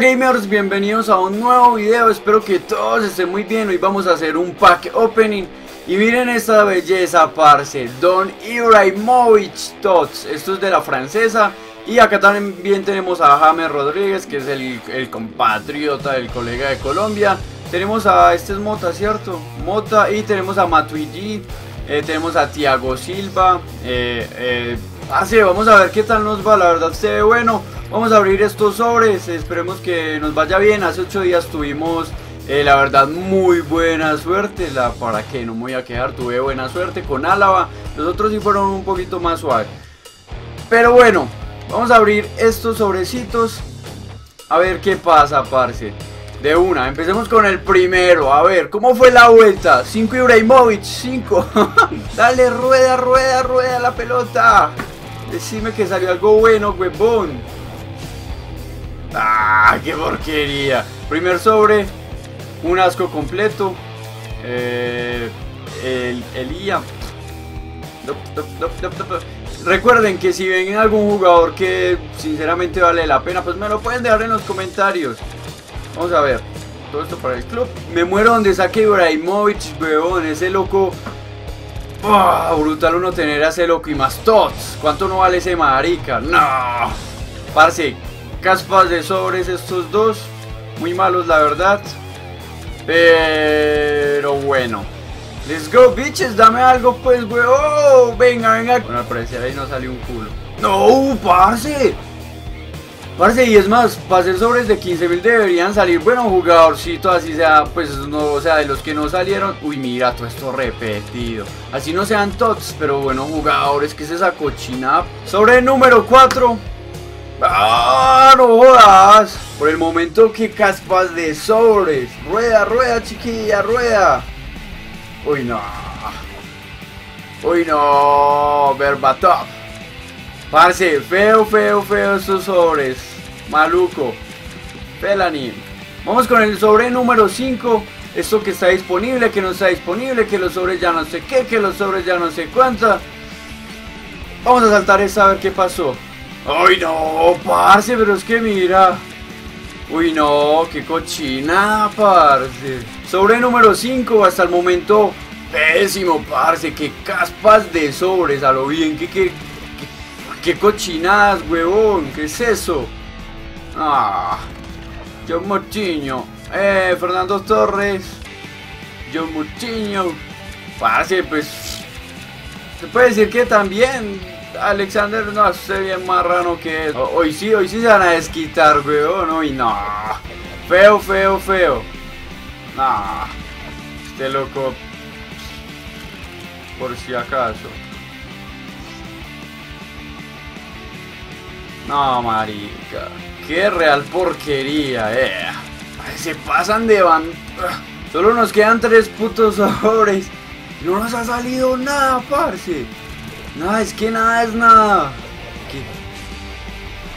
gamers, bienvenidos a un nuevo video, espero que todos estén muy bien, hoy vamos a hacer un pack opening y miren esta belleza parce, Don Ibrahimovic Tots, esto es de la francesa y acá también tenemos a James Rodríguez que es el, compatriota del colega de Colombia. Tenemos a, este es Mota cierto, Mota y tenemos a Matuidi, eh, tenemos a Thiago Silva, eh, eh, Así, vamos a ver qué tal nos va, la verdad se ve bueno. Vamos a abrir estos sobres, esperemos que nos vaya bien. Hace 8 días tuvimos, eh, la verdad, muy buena suerte. La, ¿Para qué? No me voy a quejar, tuve buena suerte con Álava. Los otros sí fueron un poquito más suaves. Pero bueno, vamos a abrir estos sobrecitos. A ver qué pasa, parce. De una, empecemos con el primero. A ver, ¿cómo fue la vuelta? 5 Ibrahimovic, 5. Dale, rueda, rueda, rueda la pelota. Decime que salió algo bueno, huevón. ¡Ah, qué porquería! Primer sobre, un asco completo. Eh, el, el IA. Recuerden que si ven algún jugador que sinceramente vale la pena, pues me lo pueden dejar en los comentarios. Vamos a ver. Todo esto para el club. Me muero donde saque Ibrahimovic, huevón. Ese loco Brutal uno tener a ese loco y más tots. ¿Cuánto no vale ese marica? No. Parce, caspas de sobres estos dos. Muy malos la verdad. Pero bueno. Let's go, bitches. Dame algo pues, weón. Oh, venga, venga. Bueno, al parecer ahí no salió un culo. No, parce. Parce, y es más, para hacer sobres de 15.000 deberían salir buenos jugadorcitos, así sea, pues no, o sea, de los que no salieron. Uy, mira, todo esto repetido. Así no sean tots, pero buenos jugadores, ¿qué es esa cochinada? Sobre número 4. ¡Ah, no jodas! Por el momento, que caspas de sobres. Rueda, rueda, chiquilla, rueda. Uy, no. Uy, no. Verbatop. Parce, feo, feo, feo estos sobres. Maluco. Felani. Vamos con el sobre número 5. Esto que está disponible, que no está disponible, que los sobres ya no sé qué, que los sobres ya no sé cuánta. Vamos a saltar esta a ver qué pasó. ¡Ay no, parce! Pero es que mira. Uy no, qué cochina, parce. Sobre número 5 hasta el momento. Pésimo, parce. Qué caspas de sobres. A lo bien que, que ¡Qué cochinadas, huevón! ¿Qué es eso? Ah, John Mochiño. Eh, Fernando Torres. John Mochiño. Parce, pues. Se puede decir que también Alexander no hace bien marrano que es. Hoy sí, hoy sí se van a desquitar, weón. Hoy no. Feo, feo, feo. No. Este loco. Por si acaso. No, marica. Qué real porquería, eh. se pasan de van... Solo nos quedan tres putos sobres. No nos ha salido nada, parce. Nada, es que nada es nada.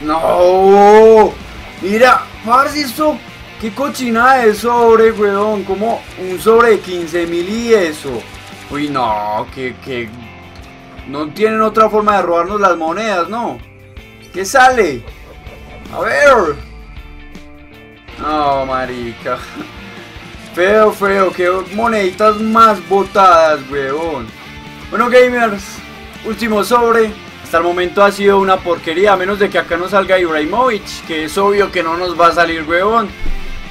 No. Mira, parce, esto... Qué cochinada de sobre, weón. Como un sobre de 15 mil y eso. Uy, no, que, que... No tienen otra forma de robarnos las monedas, ¿no? ¿Qué sale? A ver. No, marica. Feo, feo. Qué moneditas más botadas, weón. Bueno, gamers. Último sobre. Hasta el momento ha sido una porquería. A menos de que acá no salga Ibrahimovic. Que es obvio que no nos va a salir, weón.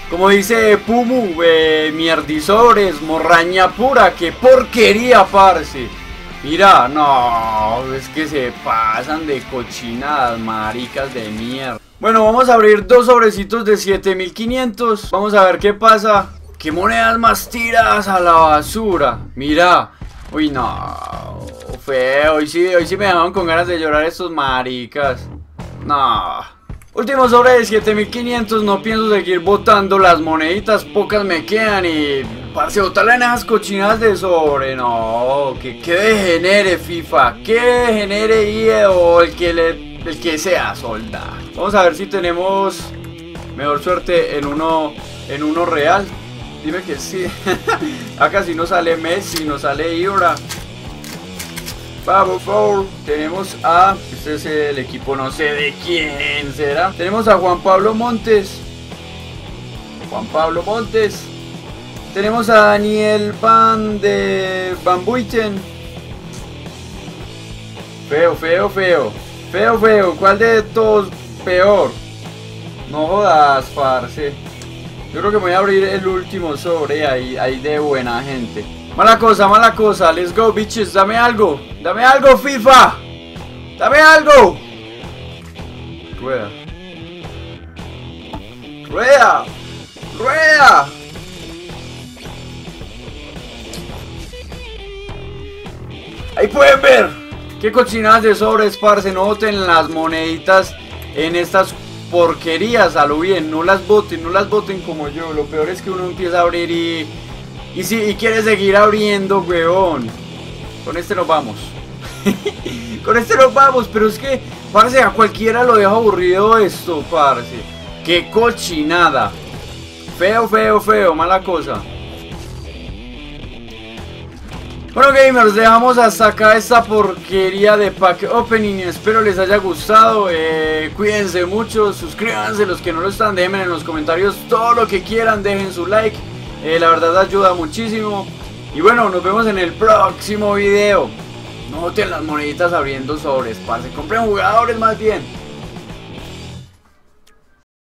Como dice Pumu, eh, mierdisores, morraña pura. Qué porquería, parce. Mira, no, es que se pasan de cochinadas, maricas de mierda. Bueno, vamos a abrir dos sobrecitos de 7500. Vamos a ver qué pasa. ¿Qué monedas más tiradas a la basura? Mira. Uy, no. Feo. Hoy sí, hoy sí me dejaron con ganas de llorar estos maricas. No. Último sobre de 7500, no pienso seguir botando las moneditas, pocas me quedan y... Parce, botarle en esas cochinadas de sobre, no, que, que degenere FIFA, que degenere IE el que, le, el que sea solda. Vamos a ver si tenemos mejor suerte en uno, en uno real. Dime que sí. Acá si no sale Messi, no sale Ibra. Vamos, por Tenemos a. Este es el equipo, no sé de quién será. Tenemos a Juan Pablo Montes. Juan Pablo Montes. Tenemos a Daniel Van de Van. Feo, feo, feo. Feo, feo. ¿Cuál de todos peor? No jodas, parce. Yo creo que voy a abrir el último sobre ahí, ahí de buena gente. Mala cosa, mala cosa. Let's go, bitches. Dame algo. Dame algo, FIFA. Dame algo. Rueda. Rueda. Rueda. Ahí pueden ver. Qué cochinadas de sobres, parce. No boten las moneditas en estas porquerías a lo bien. No las boten, no las boten como yo. Lo peor es que uno empieza a abrir y. Y si y quiere seguir abriendo, weón. Con este nos vamos. Con este nos vamos, pero es que, parce, a cualquiera lo deja aburrido esto, parce. Qué cochinada. Feo, feo, feo, mala cosa. Bueno gamers, dejamos hasta acá esta porquería de pack opening, espero les haya gustado, eh, cuídense mucho, suscríbanse los que no lo están, déjenme en los comentarios todo lo que quieran, dejen su like, eh, la verdad ayuda muchísimo, y bueno, nos vemos en el próximo video, no noten las moneditas abriendo sobres, parce, compren jugadores más bien.